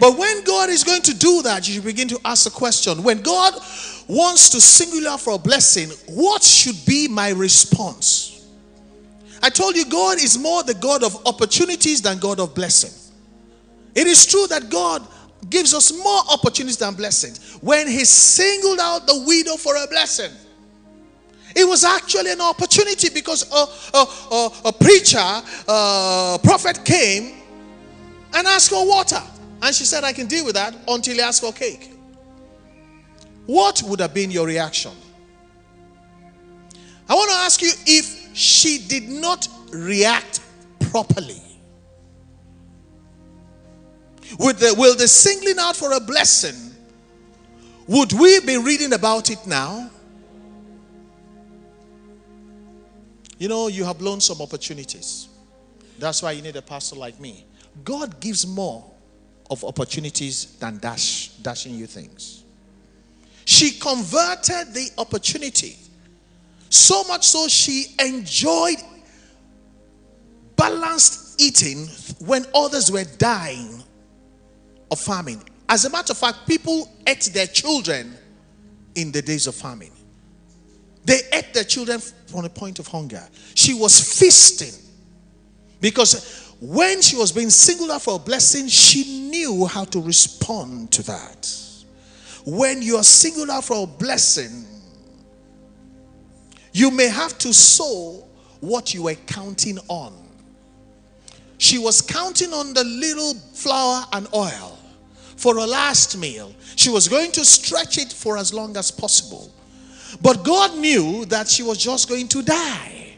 But when God is going to do that, you should begin to ask the question when God wants to singular for a blessing, what should be my response? I told you, God is more the God of opportunities than God of blessing. It is true that God gives us more opportunities than blessings. When He singled out the widow for a blessing, it was actually an opportunity because a, a, a, a preacher, a prophet came and asked for water. And she said, I can deal with that until he asks for cake. What would have been your reaction? I want to ask you if she did not react properly. With the, will the singling out for a blessing, would we be reading about it now? You know, you have blown some opportunities. That's why you need a pastor like me. God gives more of opportunities than dash, dashing you things. She converted the opportunity so much so she enjoyed balanced eating when others were dying of famine. As a matter of fact, people ate their children in the days of famine. They ate their children from a point of hunger. She was feasting because when she was being singled out for a blessing, she knew how to respond to that. When you are singled out for a blessing, you may have to sow what you were counting on. She was counting on the little flour and oil for a last meal. She was going to stretch it for as long as possible. But God knew that she was just going to die.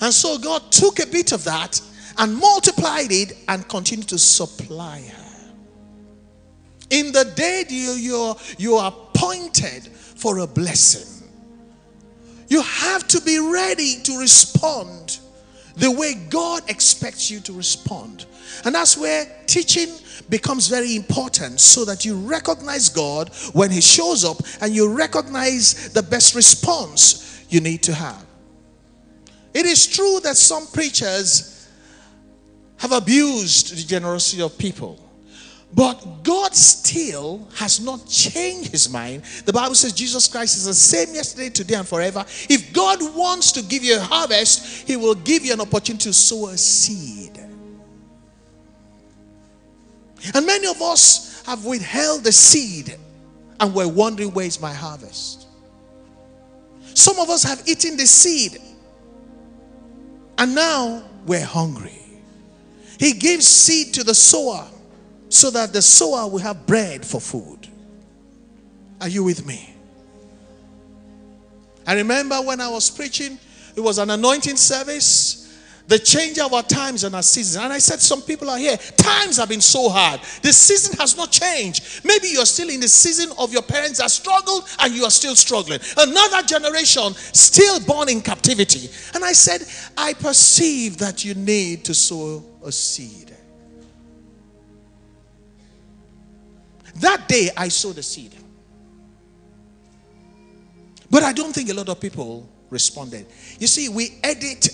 And so God took a bit of that and multiplied it and continued to supply her. In the day you, you, you are appointed for a blessing, you have to be ready to respond the way God expects you to respond. And that's where teaching becomes very important so that you recognize God when He shows up and you recognize the best response you need to have. It is true that some preachers have abused the generosity of people. But God still has not changed his mind. The Bible says Jesus Christ is the same yesterday, today, and forever. If God wants to give you a harvest, he will give you an opportunity to sow a seed. And many of us have withheld the seed and we're wondering where is my harvest. Some of us have eaten the seed and now we're hungry. He gives seed to the sower so that the sower will have bread for food. Are you with me? I remember when I was preaching, it was an anointing service the change of our times and our seasons. And I said, Some people are here. Times have been so hard. The season has not changed. Maybe you're still in the season of your parents that struggled and you are still struggling. Another generation still born in captivity. And I said, I perceive that you need to sow a seed. That day I sowed a seed. But I don't think a lot of people responded. You see, we edit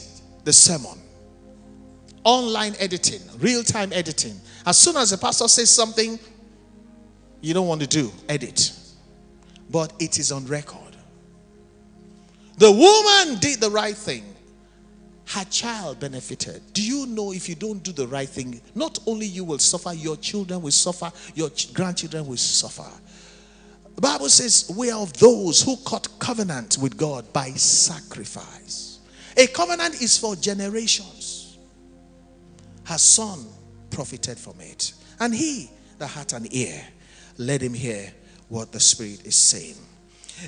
the sermon. Online editing, real time editing. As soon as the pastor says something you don't want to do, edit. But it is on record. The woman did the right thing. Her child benefited. Do you know if you don't do the right thing, not only you will suffer, your children will suffer, your grandchildren will suffer. The Bible says we are of those who cut covenant with God by sacrifice. A covenant is for generations. Her son profited from it. And he that had an ear, let him hear what the Spirit is saying.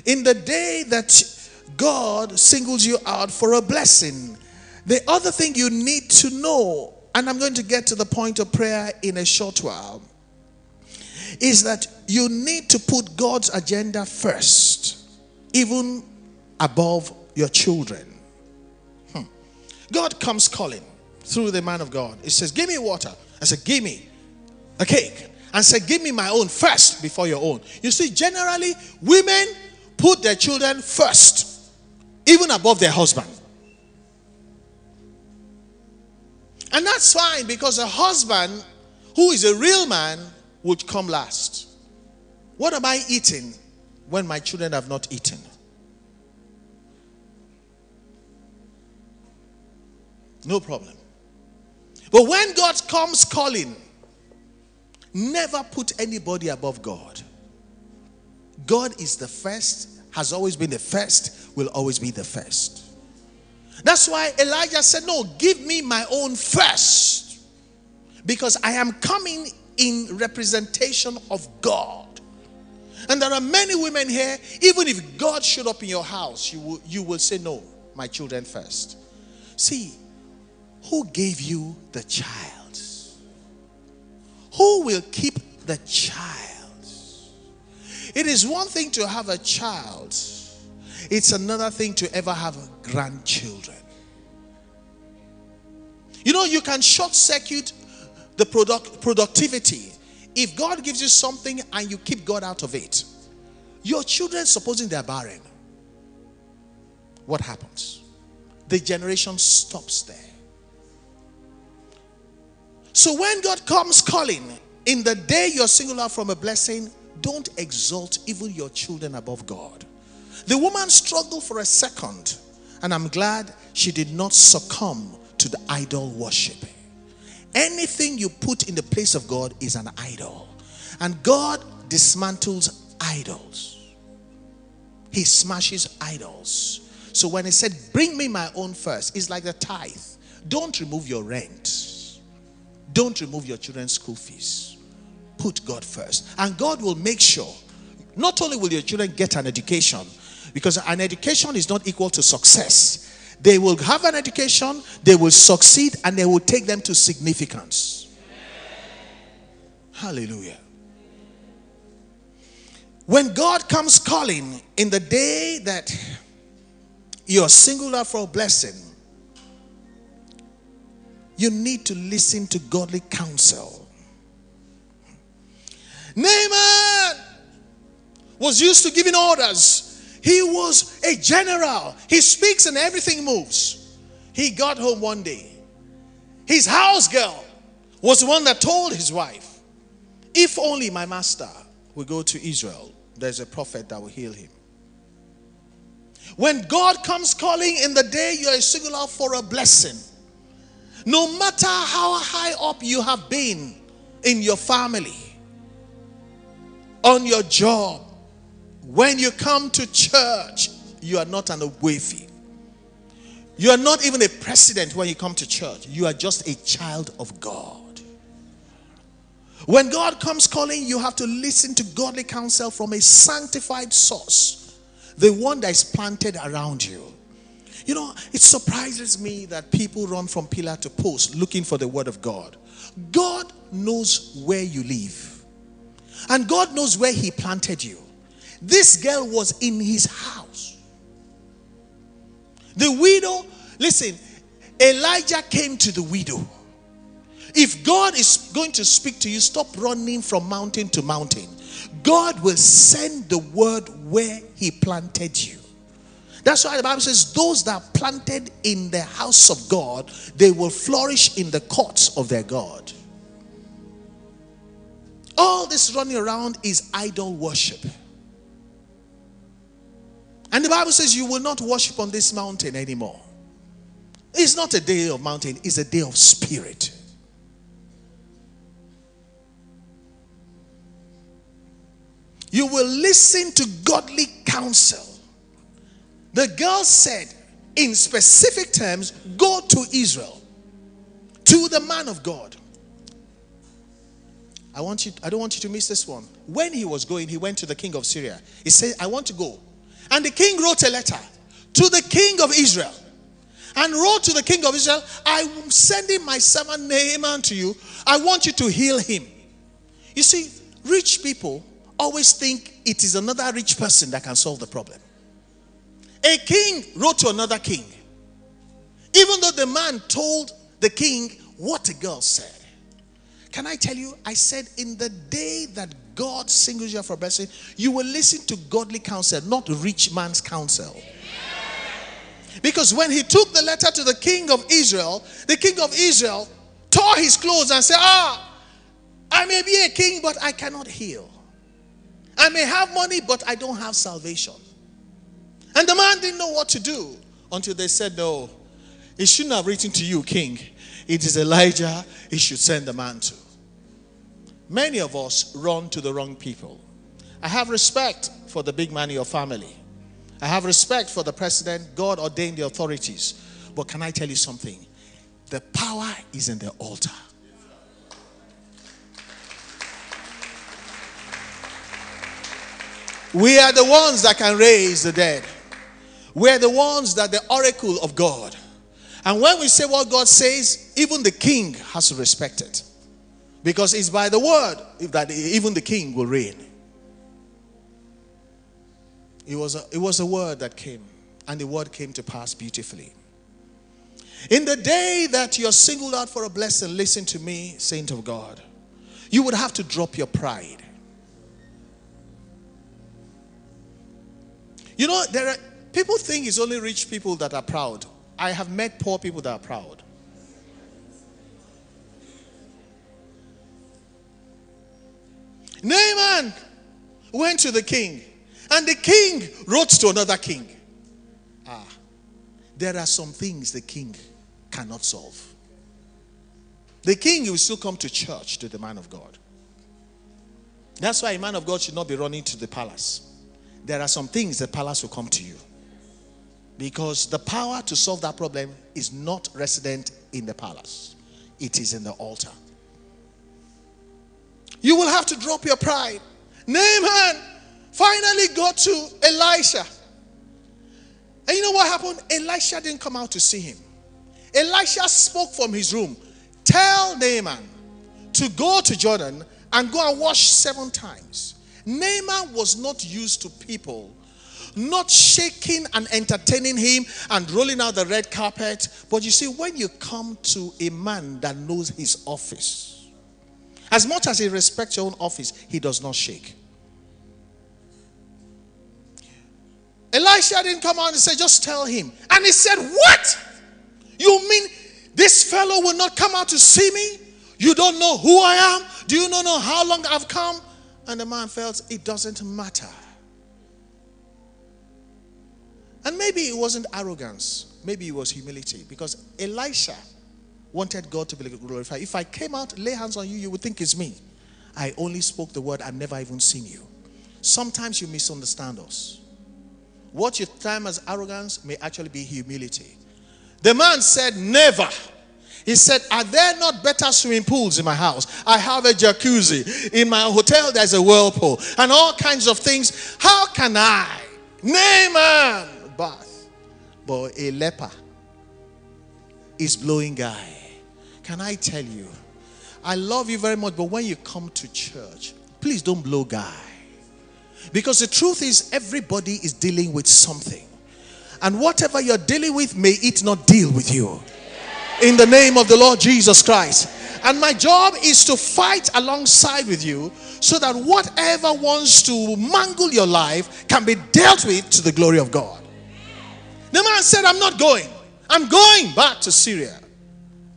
In the day that God singles you out for a blessing, the other thing you need to know, and I'm going to get to the point of prayer in a short while, is that you need to put God's agenda first, even above your children. God comes calling through the man of God. He says, Give me water. I said, Give me a cake. And said, Give me my own first before your own. You see, generally, women put their children first, even above their husband. And that's fine because a husband who is a real man would come last. What am I eating when my children have not eaten? No problem. But when God comes calling, never put anybody above God. God is the first, has always been the first, will always be the first. That's why Elijah said, No, give me my own first. Because I am coming in representation of God. And there are many women here, even if God showed up in your house, you will, you will say, No, my children first. See, who gave you the child? Who will keep the child? It is one thing to have a child, it's another thing to ever have grandchildren. You know, you can short circuit the product, productivity if God gives you something and you keep God out of it. Your children, supposing they're barren, what happens? The generation stops there. So when God comes calling, in the day you're singular from a blessing, don't exalt even your children above God. The woman struggled for a second, and I'm glad she did not succumb to the idol worship. Anything you put in the place of God is an idol, and God dismantles idols. He smashes idols. So when he said, Bring me my own first, it's like the tithe. Don't remove your rent don't remove your children's school fees. Put God first. And God will make sure not only will your children get an education, because an education is not equal to success. They will have an education, they will succeed, and they will take them to significance. Hallelujah. When God comes calling in the day that you're singular for a blessing, you need to listen to godly counsel. Naaman was used to giving orders. He was a general. He speaks and everything moves. He got home one day. His house girl was the one that told his wife, If only my master will go to Israel, there's a prophet that will heal him. When God comes calling in the day you are a singular for a blessing, no matter how high up you have been in your family, on your job, when you come to church, you are not an Ogbuefi. You are not even a president when you come to church. You are just a child of God. When God comes calling, you have to listen to godly counsel from a sanctified source, the one that is planted around you. You know, it surprises me that people run from pillar to post looking for the word of God. God knows where you live, and God knows where He planted you. This girl was in his house. The widow, listen, Elijah came to the widow. If God is going to speak to you, stop running from mountain to mountain. God will send the word where He planted you. That's why the Bible says, Those that are planted in the house of God, they will flourish in the courts of their God. All this running around is idol worship. And the Bible says, You will not worship on this mountain anymore. It's not a day of mountain, it's a day of spirit. You will listen to godly counsel. The girl said, in specific terms, go to Israel, to the man of God. I want you, I don't want you to miss this one. When he was going, he went to the king of Syria. He said, I want to go. And the king wrote a letter to the king of Israel and wrote to the king of Israel, I'm sending my servant Naaman to you. I want you to heal him. You see, rich people always think it is another rich person that can solve the problem. A king wrote to another king. Even though the man told the king what a girl said. Can I tell you? I said, in the day that God singles you for blessing, you will listen to godly counsel, not rich man's counsel. Because when he took the letter to the king of Israel, the king of Israel tore his clothes and said, Ah, I may be a king, but I cannot heal. I may have money, but I don't have salvation. And the man didn't know what to do until they said, No, he shouldn't have written to you, king. It is Elijah he should send the man to. Many of us run to the wrong people. I have respect for the big man in your family. I have respect for the president. God ordained the authorities. But can I tell you something? The power is in the altar. We are the ones that can raise the dead. We're the ones that the oracle of God. And when we say what God says, even the king has to respect it. Because it's by the word that even the king will reign. It was a, it was a word that came, and the word came to pass beautifully. In the day that you're singled out for a blessing, listen to me, saint of God. You would have to drop your pride. You know, there are people think it's only rich people that are proud. I have met poor people that are proud. Naaman went to the king, and the king wrote to another king. Ah, there are some things the king cannot solve. The king will still come to church to the man of God. That's why a man of God should not be running to the palace. There are some things the palace will come to you. Because the power to solve that problem is not resident in the palace, it is in the altar. You will have to drop your pride. Naaman finally got to Elisha. And you know what happened? Elisha didn't come out to see him. Elisha spoke from his room. Tell Naaman to go to Jordan and go and wash seven times. Naaman was not used to people not shaking and entertaining him and rolling out the red carpet. But you see, when you come to a man that knows his office, as much as he respects your own office, he does not shake. Elisha didn't come out and say, just tell him. And he said, What? You mean this fellow will not come out to see me? You don't know who I am? Do you not know how long I've come? And the man felt it doesn't matter. And maybe it wasn't arrogance, maybe it was humility because Elisha wanted God to be glorified. If I came out, lay hands on you, you would think it's me. I only spoke the word, I've never even seen you. Sometimes you misunderstand us. What you term as arrogance may actually be humility. The man said, Never. He said, Are there not better swimming pools in my house? I have a jacuzzi. In my hotel, there's a whirlpool and all kinds of things. How can I, Naaman, but a leper is blowing guy. Can I tell you? I love you very much, but when you come to church, please don't blow guy. Because the truth is, everybody is dealing with something. And whatever you're dealing with, may it not deal with you. In the name of the Lord Jesus Christ. And my job is to fight alongside with you so that whatever wants to mangle your life can be dealt with to the glory of God. The man said, I'm not going. I'm going back to Syria.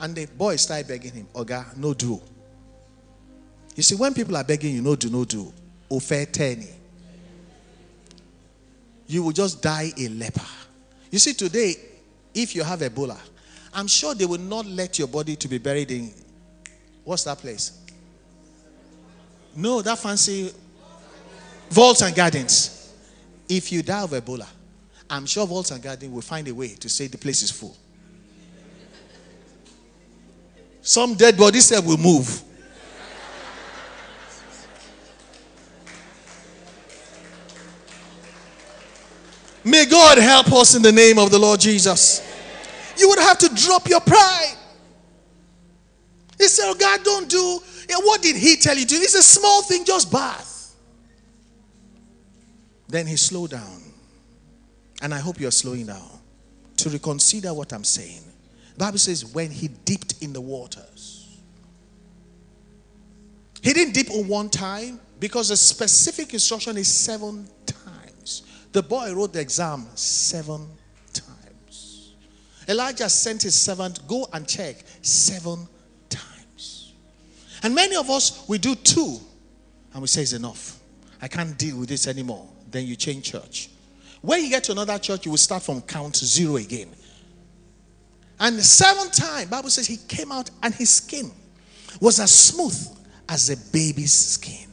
And the boy started begging him, Oga, no do. You see, when people are begging you, no do, no do, ofe teni, you will just die a leper. You see, today, if you have Ebola, I'm sure they will not let your body to be buried in what's that place? No, that fancy vaults and gardens. If you die of Ebola, I'm sure Vaults and Garden will find a way to say the place is full. Some dead bodies will move. May God help us in the name of the Lord Jesus. You would have to drop your pride. He said, oh, God, don't do. Yeah, what did he tell you to do? It's a small thing, just bath. Then he slowed down. And I hope you're slowing down to reconsider what I'm saying. The Bible says, when he dipped in the waters, he didn't dip on one time because the specific instruction is seven times. The boy wrote the exam seven times. Elijah sent his servant, go and check seven times. And many of us, we do two and we say it's enough. I can't deal with this anymore. Then you change church. When you get to another church, you will start from count zero again. And the seventh time, Bible says he came out and his skin was as smooth as a baby's skin.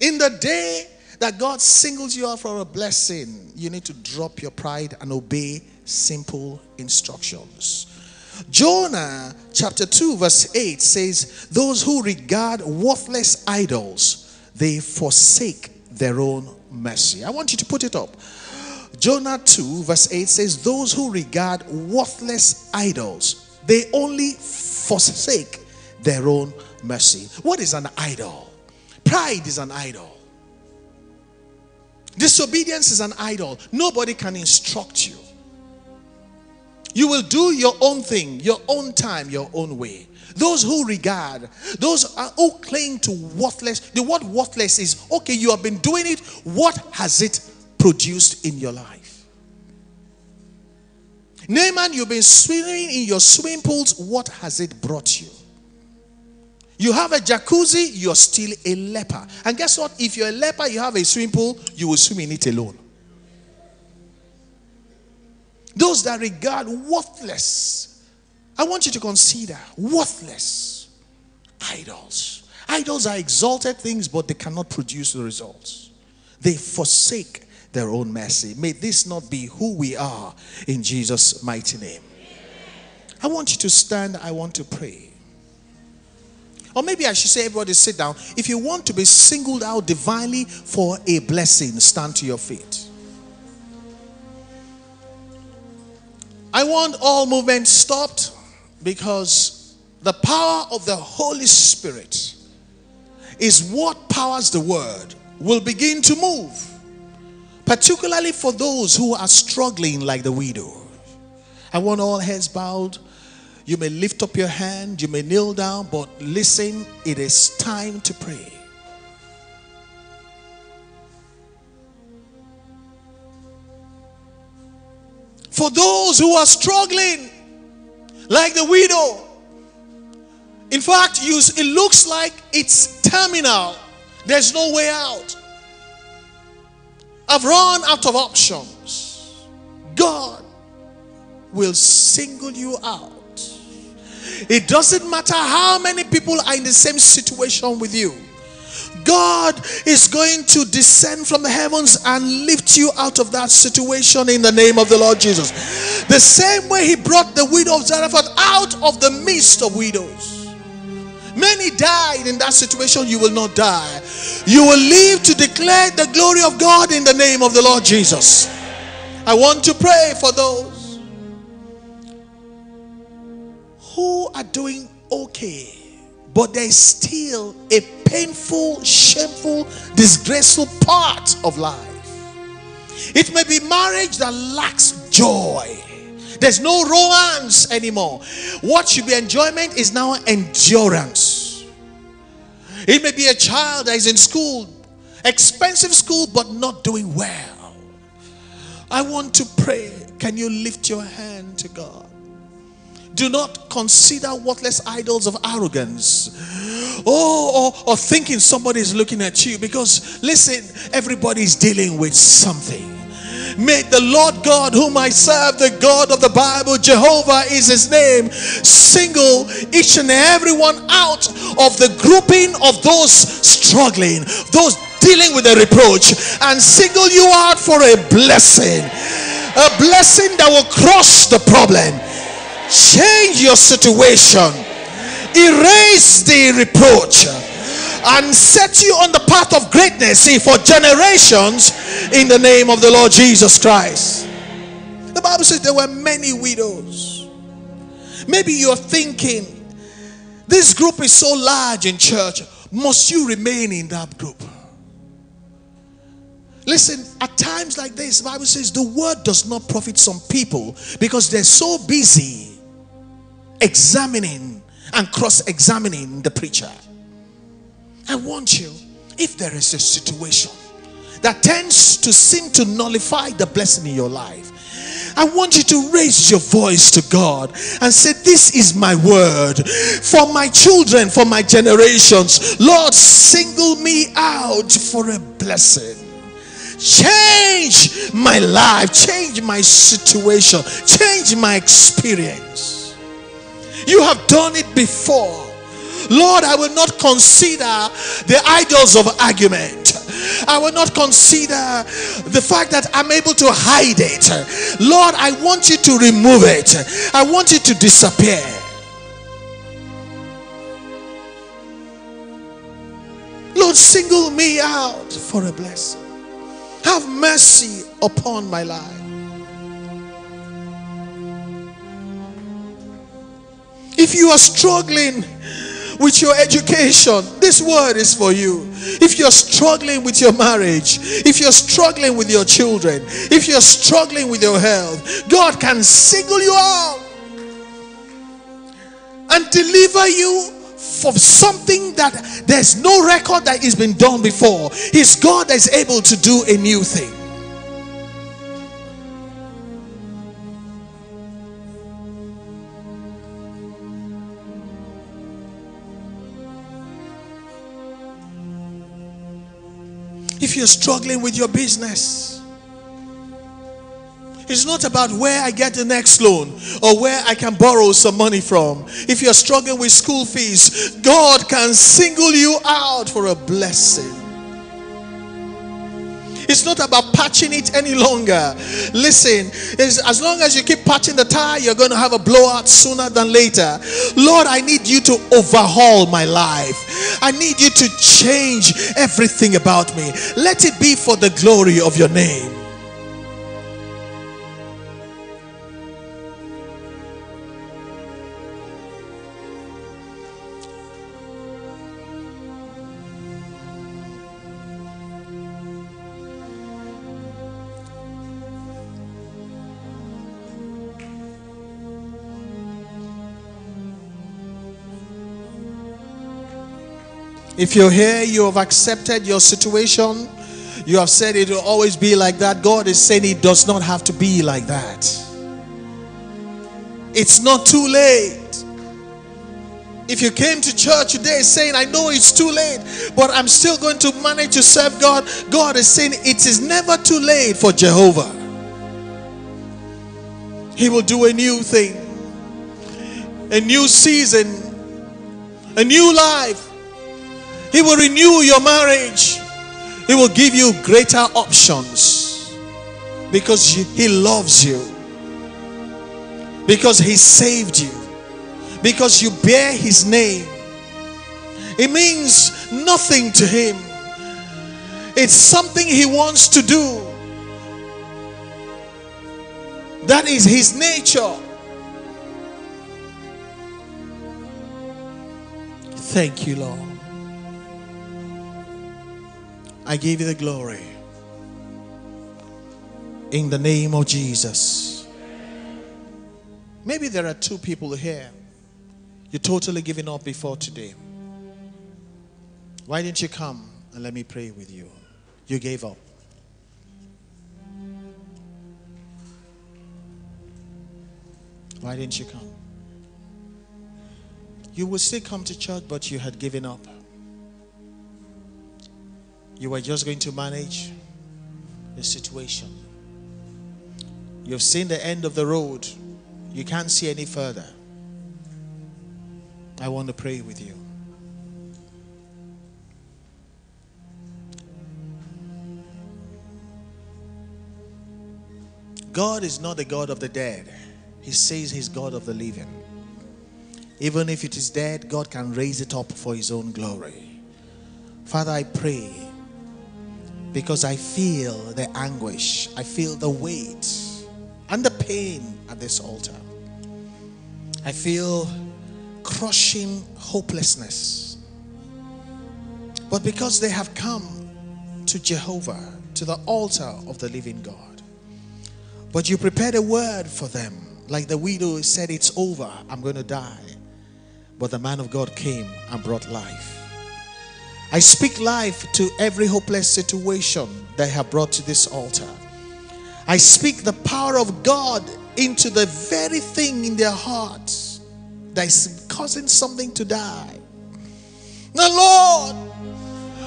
In the day that God singles you out for a blessing, you need to drop your pride and obey simple instructions. Jonah chapter 2, verse 8 says, Those who regard worthless idols, they forsake their own mercy. I want you to put it up. Jonah 2, verse 8 says, Those who regard worthless idols, they only forsake their own mercy. What is an idol? Pride is an idol. Disobedience is an idol. Nobody can instruct you. You will do your own thing, your own time, your own way. Those who regard, those uh, who cling to worthless, the word worthless is okay, you have been doing it. What has it produced in your life? Naaman, you've been swimming in your swimming pools. What has it brought you? You have a jacuzzi, you're still a leper. And guess what? If you're a leper, you have a swimming pool, you will swim in it alone. Those that regard worthless, I want you to consider worthless idols. Idols are exalted things, but they cannot produce the results. They forsake their own mercy. May this not be who we are in Jesus' mighty name. I want you to stand. I want to pray. Or maybe I should say, everybody sit down. If you want to be singled out divinely for a blessing, stand to your feet. I want all movement stopped because the power of the Holy Spirit is what powers the word will begin to move, particularly for those who are struggling like the widow. I want all heads bowed. You may lift up your hand, you may kneel down, but listen, it is time to pray. For those who are struggling, like the widow, in fact, you, it looks like it's terminal. There's no way out. I've run out of options. God will single you out. It doesn't matter how many people are in the same situation with you. God is going to descend from the heavens and lift you out of that situation in the name of the Lord Jesus. The same way He brought the widow of Zarephath out of the midst of widows. Many died in that situation. You will not die. You will live to declare the glory of God in the name of the Lord Jesus. I want to pray for those who are doing okay but there is still a painful, shameful, disgraceful part of life. It may be marriage that lacks joy. There's no romance anymore. What should be enjoyment is now endurance. It may be a child that is in school, expensive school, but not doing well. I want to pray. Can you lift your hand to God? Do not consider worthless idols of arrogance. Oh, or, or thinking somebody is looking at you. Because listen, everybody is dealing with something. May the Lord God, whom I serve, the God of the Bible, Jehovah is his name, single each and every one out of the grouping of those struggling, those dealing with a reproach, and single you out for a blessing. A blessing that will cross the problem. Change your situation, erase the reproach, and set you on the path of greatness see, for generations in the name of the Lord Jesus Christ. The Bible says there were many widows. Maybe you're thinking, this group is so large in church, must you remain in that group? Listen, at times like this, the Bible says the word does not profit some people because they're so busy examining and cross examining the preacher. I want you, if there is a situation that tends to seem to nullify the blessing in your life, I want you to raise your voice to God and say, This is my word for my children, for my generations. Lord, single me out for a blessing. Change my life, change my situation, change my experience. You have done it before. Lord, I will not consider the idols of argument. I will not consider the fact that I'm able to hide it. Lord, I want you to remove it. I want it to disappear. Lord, single me out for a blessing. Have mercy upon my life. If you are struggling with your education, this word is for you. If you're struggling with your marriage, if you're struggling with your children, if you're struggling with your health, God can single you out and deliver you from something that there's no record that has been done before. He's God that is able to do a new thing. If you're struggling with your business, it's not about where I get the next loan or where I can borrow some money from. If you're struggling with school fees, God can single you out for a blessing. It's not about patching it any longer. Listen, as long as you keep patching the tire, you're going to have a blowout sooner than later. Lord, I need you to overhaul my life. I need you to change everything about me. Let it be for the glory of your name. If you're here, you have accepted your situation, you have said it will always be like that. God is saying it does not have to be like that. It's not too late. If you came to church today saying, I know it's too late, but I'm still going to manage to serve God, God is saying it is never too late for Jehovah. He will do a new thing, a new season, a new life. He will renew your marriage. He will give you greater options because He loves you, because He saved you, because you bear His name. It means nothing to Him, it's something He wants to do. That is His nature. Thank you, Lord. I give you the glory. In the name of Jesus. Maybe there are two people here. You're totally giving up before today. Why didn't you come and let me pray with you? You gave up. Why didn't you come? You will still come to church, but you had given up. You were just going to manage the situation. You've seen the end of the road. You can't see any further. I want to pray with you. God is not the God of the dead. He says He's God of the living. Even if it is dead, God can raise it up for His own glory. Father, I pray because I feel the anguish, I feel the weight and the pain at this altar. I feel crushing hopelessness. But because they have come to Jehovah, to the altar of the living God, but you prepared a word for them, like the widow said, It's over, I'm going to die. But the man of God came and brought life. I speak life to every hopeless situation they have brought to this altar. I speak the power of God into the very thing in their hearts that is causing something to die. The Lord,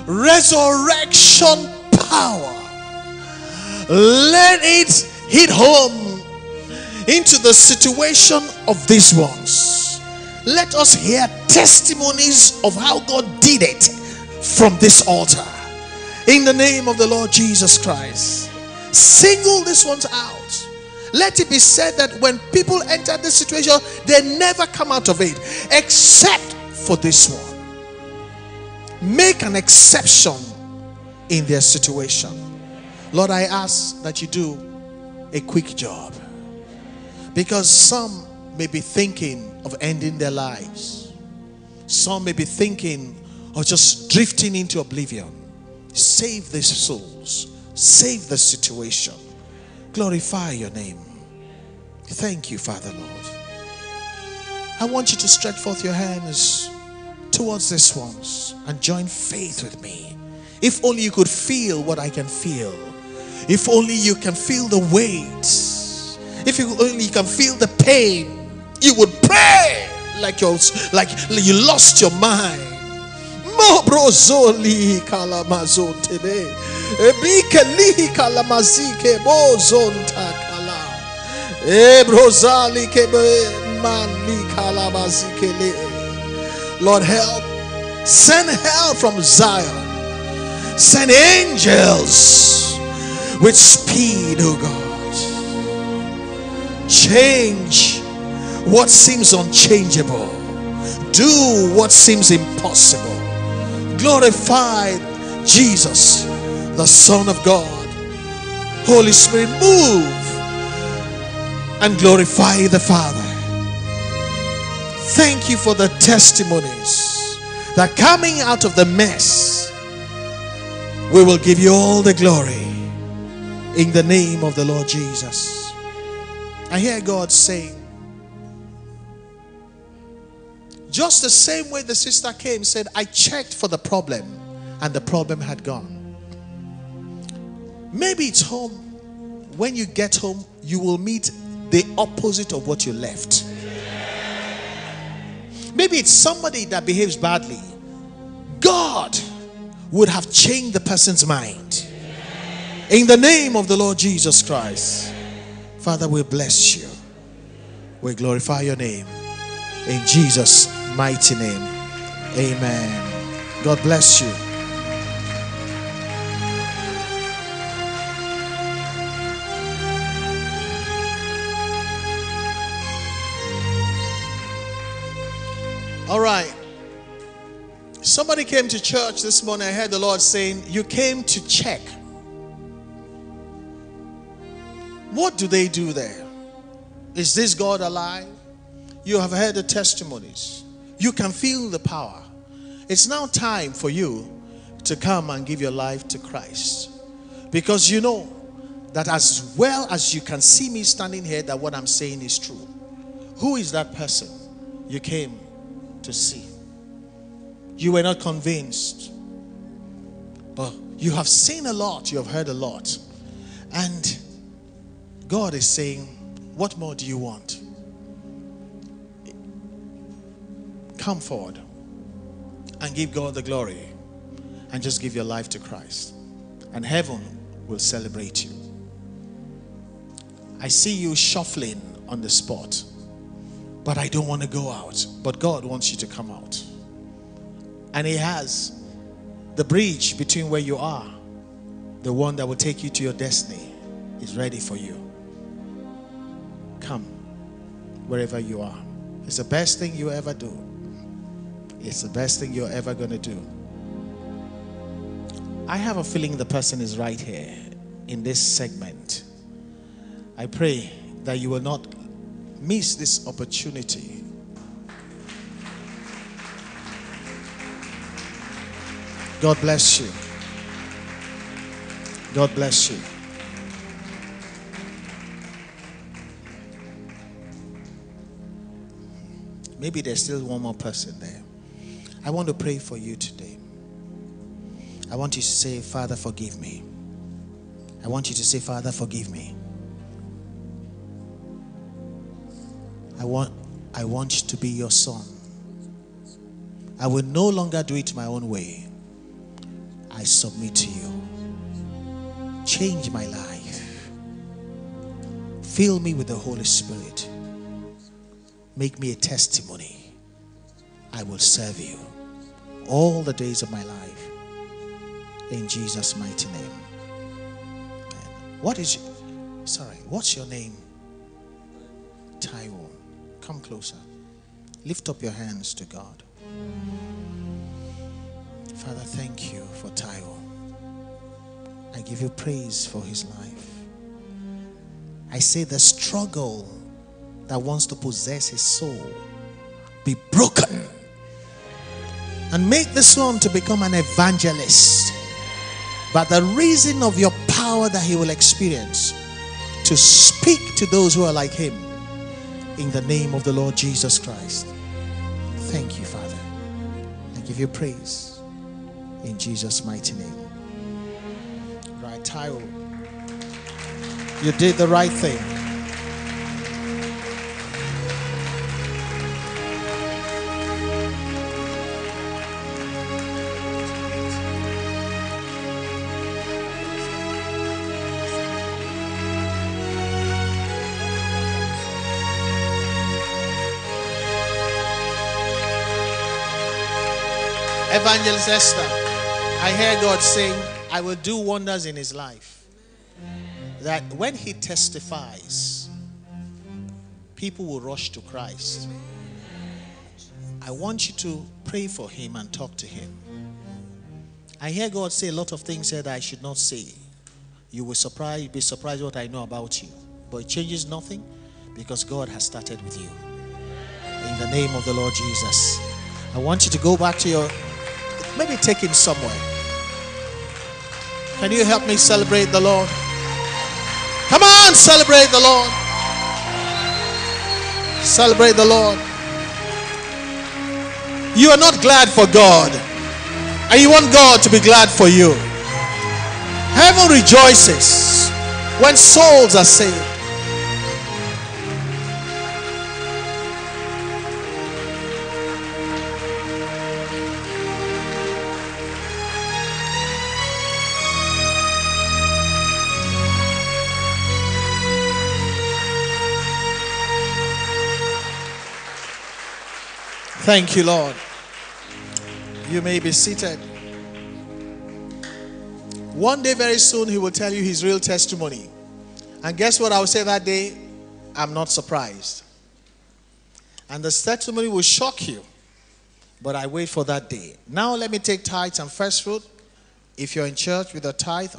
resurrection power, let it hit home into the situation of these ones. Let us hear testimonies of how God did it from this altar. In the name of the Lord Jesus Christ. Single these ones out. Let it be said that when people enter this situation, they never come out of it except for this one. Make an exception in their situation. Lord, I ask that you do a quick job because some may be thinking of ending their lives, some may be thinking of just drifting into oblivion. Save these souls, save the situation, glorify your name. Thank you, Father Lord. I want you to stretch forth your hands towards these ones and join faith with me. If only you could feel what I can feel. If only you can feel the weight. If you only can feel the pain, you would pray like you like you lost your mind. Mobrozoli kalamazon tebe. Ebikeli kalamazike bozon takala. Ebrozali kebe mani kalamazikele. Lord, help. Send help from Zion. Send angels with speed, oh God. Change what seems unchangeable. Do what seems impossible. Glorify Jesus, the Son of God. Holy Spirit, move and glorify the Father. Thank you for the testimonies that coming out of the mess, we will give you all the glory in the name of the Lord Jesus. I hear God saying, just the same way the sister came, said, I checked for the problem and the problem had gone. Maybe it's home. When you get home, you will meet the opposite of what you left. Maybe it's somebody that behaves badly. God would have changed the person's mind. In the name of the Lord Jesus Christ. Father, we bless you. We glorify your name. In Jesus' mighty name. Amen. God bless you. All right. Somebody came to church this morning. I heard the Lord saying, You came to check. What do they do there? Is this God alive? You have heard the testimonies. You can feel the power. It's now time for you to come and give your life to Christ. Because you know that as well as you can see me standing here, that what I'm saying is true. Who is that person you came to see. You were not convinced, but you have seen a lot, you have heard a lot. And God is saying, What more do you want? Come forward and give God the glory and just give your life to Christ. And heaven will celebrate you. I see you shuffling on the spot but I don't want to go out. But God wants you to come out. And He has the bridge between where you are, the one that will take you to your destiny, is ready for you. Come wherever you are. It's the best thing you ever do. It's the best thing you're ever going to do. I have a feeling the person is right here in this segment. I pray that you will not miss this opportunity. God bless you. God bless you. Maybe there's still one more person there. I want to pray for you today. I want you to say, Father, forgive me. I want you to say, Father, forgive me. I want, I want to be your son. I will no longer do it my own way. I submit to you. Change my life. Fill me with the Holy Spirit. Make me a testimony I will serve you all the days of my life. In Jesus' mighty name. What is, sorry, what's your name? Taiwo. Come closer. Lift up your hands to God. Father, thank you for Taiwo. I give you praise for his life. I say the struggle that wants to possess his soul be broken and make this one to become an evangelist. But the reason of your power that he will experience to speak to those who are like him in the name of the Lord Jesus Christ. Thank you, Father. I give you praise in Jesus' mighty name. Right, Taiwo. You did the right thing. Evangelist Esther, I hear God saying, I will do wonders in his life. That when he testifies, people will rush to Christ. I want you to pray for him and talk to him. I hear God say a lot of things here that I should not say. You will surprise, be surprised what I know about you. But it changes nothing because God has started with you. In the name of the Lord Jesus. I want you to go back to your Maybe take him somewhere. Can you help me celebrate the Lord? Come on, celebrate the Lord. Celebrate the Lord. You are not glad for God, and you want God to be glad for you. Heaven rejoices when souls are saved. Thank you, Lord. You may be seated. One day, very soon, he will tell you his real testimony. And guess what I will say that day? I'm not surprised. And the testimony will shock you. But I wait for that day. Now, let me take tithes and first fruit. If you're in church with a tithe,